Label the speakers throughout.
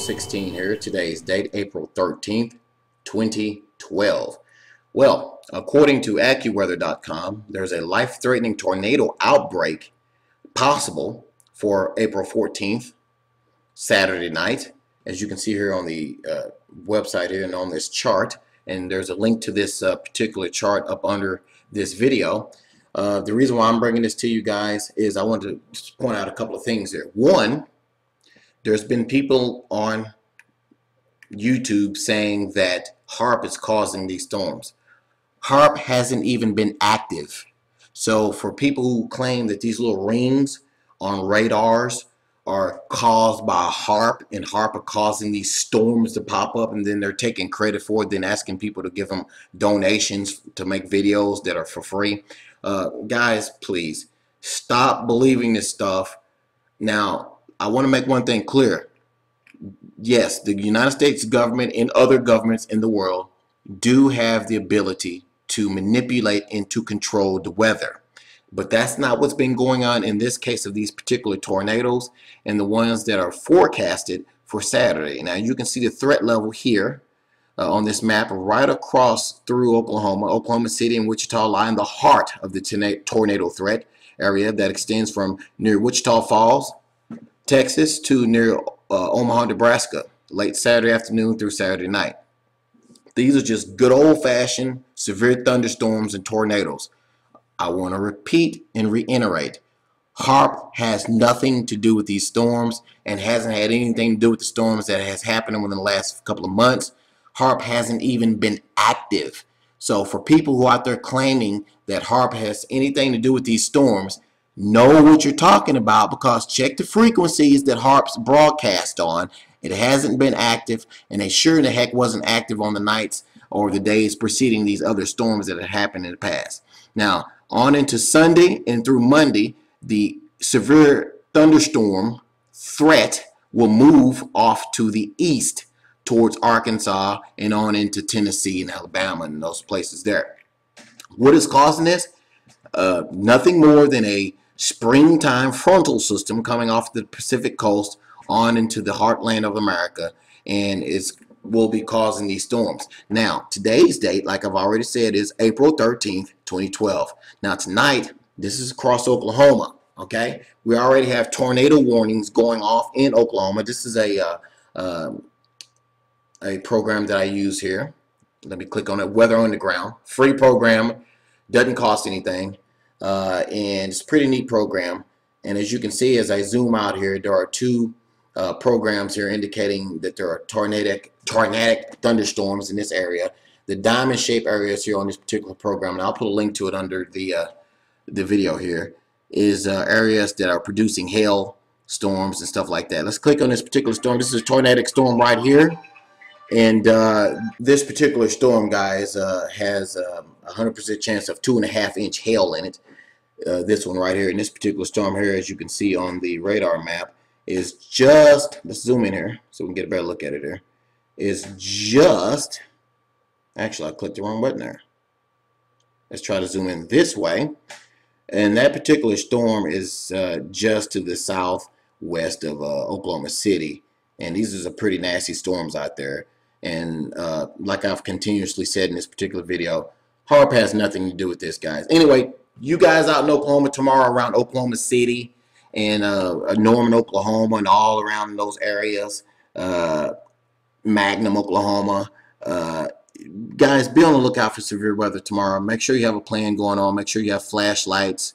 Speaker 1: 16 here. Today's date, April 13th, 2012. Well, according to AccuWeather.com, there's a life-threatening tornado outbreak possible for April 14th, Saturday night. As you can see here on the uh, website here and on this chart, and there's a link to this uh, particular chart up under this video. Uh, the reason why I'm bringing this to you guys is I want to point out a couple of things here. One, there's been people on YouTube saying that HAARP is causing these storms. HAARP hasn't even been active. So for people who claim that these little rings on radars are caused by HAARP and HAARP are causing these storms to pop up and then they're taking credit for it, then asking people to give them donations to make videos that are for free. Uh, guys, please stop believing this stuff. Now, I want to make one thing clear. Yes, the United States government and other governments in the world do have the ability to manipulate and to control the weather. But that's not what's been going on in this case of these particular tornadoes and the ones that are forecasted for Saturday. Now you can see the threat level here uh, on this map right across through Oklahoma. Oklahoma City and Wichita lie in the heart of the tornado threat area that extends from near Wichita Falls Texas to near uh, Omaha, Nebraska, late Saturday afternoon through Saturday night. These are just good old-fashioned severe thunderstorms and tornadoes. I want to repeat and reiterate. HAARP has nothing to do with these storms and hasn't had anything to do with the storms that has happened within the last couple of months. HAARP hasn't even been active. So for people who are out there claiming that HAARP has anything to do with these storms, know what you're talking about because check the frequencies that harps broadcast on. It hasn't been active, and it sure in the heck wasn't active on the nights or the days preceding these other storms that had happened in the past. Now, on into Sunday and through Monday, the severe thunderstorm threat will move off to the east towards Arkansas and on into Tennessee and Alabama and those places there. What is causing this? Uh, nothing more than a springtime frontal system coming off the Pacific coast on into the heartland of America and it's will be causing these storms. Now, today's date, like I've already said, is April 13th, 2012. Now, tonight, this is across Oklahoma, okay? We already have tornado warnings going off in Oklahoma. This is a, uh, uh, a program that I use here. Let me click on it, Weather Underground. Free program, doesn't cost anything uh, and it's a pretty neat program. And as you can see as I zoom out here there are two uh, programs here indicating that there are tornadic tornadic thunderstorms in this area. The diamond shape areas here on this particular program and I'll put a link to it under the uh, the video here is uh, areas that are producing hail storms and stuff like that. Let's click on this particular storm. This is a tornadic storm right here. And uh, this particular storm guys uh, has um, a 100% chance of two and a half inch hail in it uh, this one right here. In this particular storm here as you can see on the radar map is just let's zoom in here so we can get a better look at it here is just actually I clicked the wrong button there. Let's try to zoom in this way. And that particular storm is uh, just to the southwest of uh, Oklahoma City. And these are some pretty nasty storms out there. And uh, like I've continuously said in this particular video HAARP has nothing to do with this guys. Anyway you guys out in Oklahoma tomorrow around Oklahoma City and uh, Norman, Oklahoma, and all around those areas, uh, Magnum, Oklahoma. Uh, guys, be on the lookout for severe weather tomorrow. Make sure you have a plan going on. Make sure you have flashlights,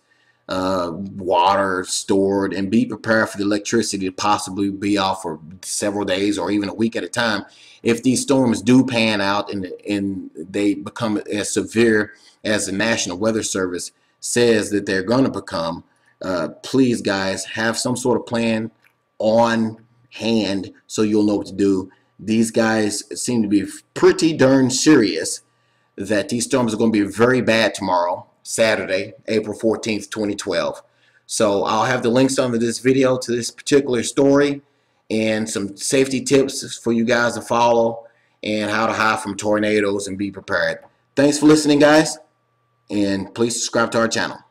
Speaker 1: uh, water stored, and be prepared for the electricity to possibly be off for several days or even a week at a time. If these storms do pan out and, and they become as severe as the National Weather Service says that they're going to become, uh, please guys have some sort of plan on hand so you'll know what to do. These guys seem to be pretty darn serious that these storms are going to be very bad tomorrow, Saturday, April 14th, 2012. So I'll have the links under this video to this particular story and some safety tips for you guys to follow and how to hide from tornadoes and be prepared. Thanks for listening, guys and please subscribe to our channel.